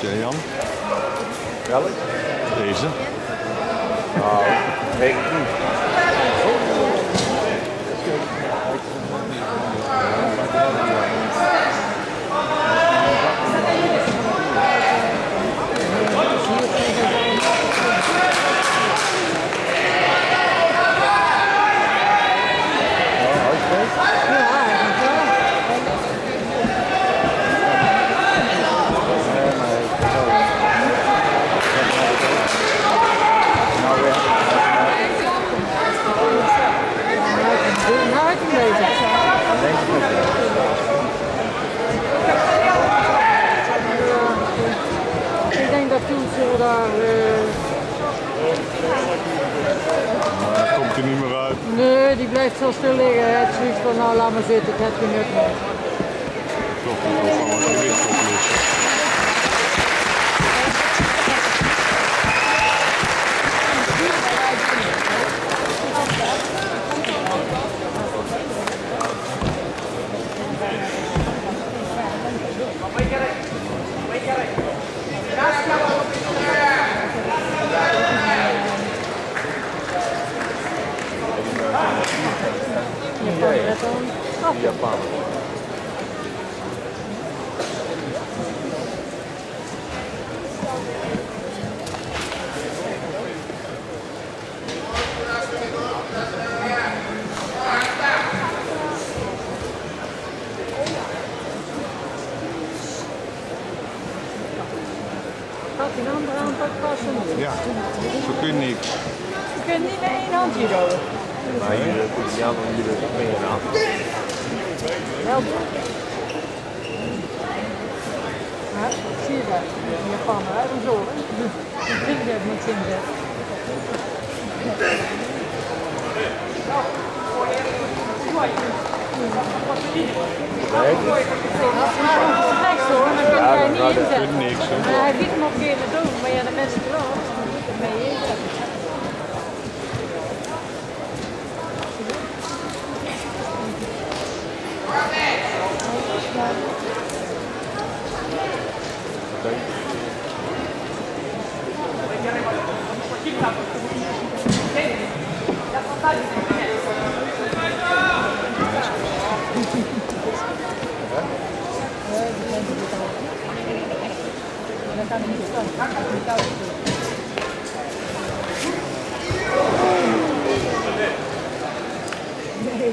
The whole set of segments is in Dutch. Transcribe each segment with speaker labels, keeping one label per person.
Speaker 1: Jan?
Speaker 2: Welk?
Speaker 1: Deze.
Speaker 2: Nou, weet ik niet.
Speaker 3: Blijft zo stil liggen. Het zoiets van, nou laat maar zitten, het heeft geen meer.
Speaker 2: Japan.
Speaker 3: Had een andere aanpak passen?
Speaker 1: Ja, zo kun je niks.
Speaker 3: Je kunt niet met één hand hier houden.
Speaker 2: Maar hier komt Jan en hier meer aan.
Speaker 3: Wel. Ja, zie je dat? Hè? Hoezo? hè? Ik vind dat niks in zet. Maar niet
Speaker 1: Je
Speaker 3: inzetten.
Speaker 1: kunt niks.
Speaker 3: Maar hij biedt hem een keer naar doen, maar ja, de mensen wel, 到
Speaker 4: 这个。对。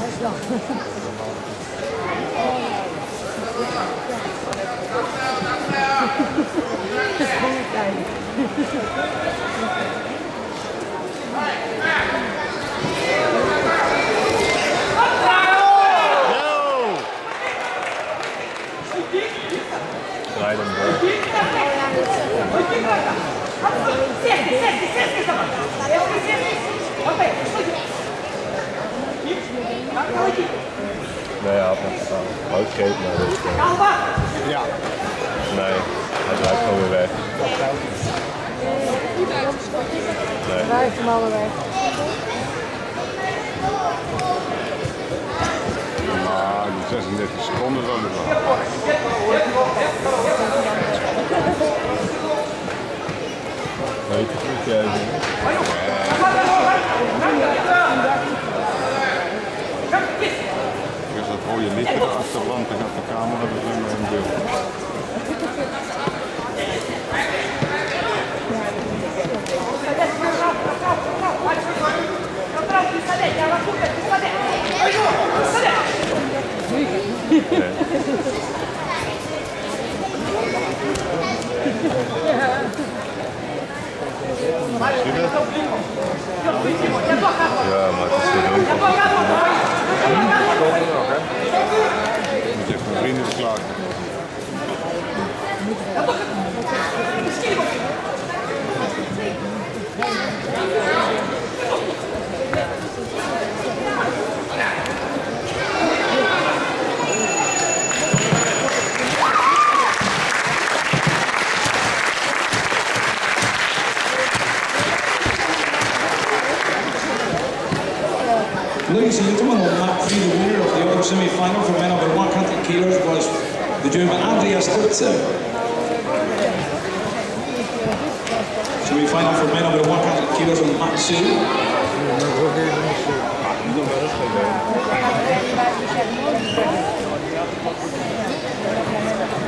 Speaker 4: 还始了 gegeven, maar dat is gewoon-
Speaker 1: Ja.
Speaker 4: Nee, hij blijft gewoon weer weg. Nee.
Speaker 3: Blijf hem alle weg.
Speaker 1: Maar die 36 seconden dan nog wel.
Speaker 4: Weet je goed, jij
Speaker 1: dat rode lichten achterwand, dan gaat de camera dus helemaal in beeld.
Speaker 4: Ja, maar het is
Speaker 1: gedaan.
Speaker 5: Ladies and gentlemen, on three, the winner of the auto semi-final for men over 100 kilos was the German Andreas Utze. Semi-final for men over 100 kilos on map two. Winnaar in